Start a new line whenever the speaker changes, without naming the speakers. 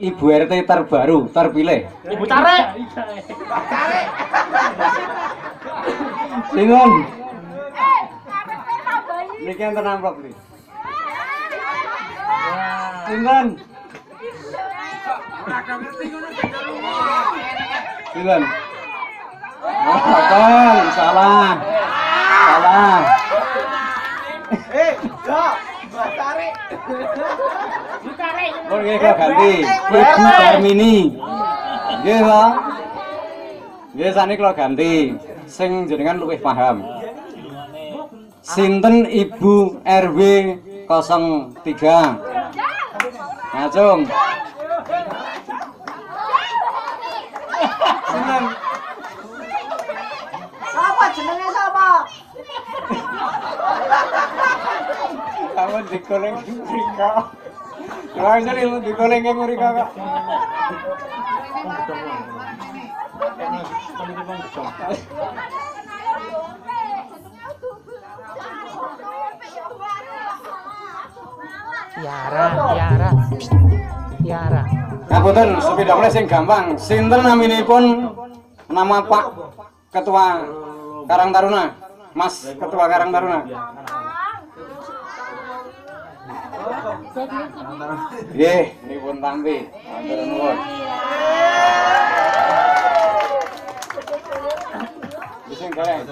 Ibu RT terbaru terpilih.
Ibu Tarik.
Sinten? Niki enten amplop iki. Sinten? Sinten? Oh, Bang, salah. Salah.
Eh, Dok, Mbak Tarik.
Oh, nggih kula ganti. Ibu Darmini. Nggih, Pak. Nggih, sakniki kula ganti. Sing jenengan luwih paham. Sinten Ibu RW 03? Ngacung. Sinten?
Siapa jenenge siapa?
Kamu digoreng mrika.
Tiara, Tiara. Tiara.
Ngapunten, sepeda sing gampang. Sinten naminipun nama Pak Ketua Karang Taruna? Mas Ketua Karang Taruna. Nggih, nipun tampi. Matur nuwun. Golek.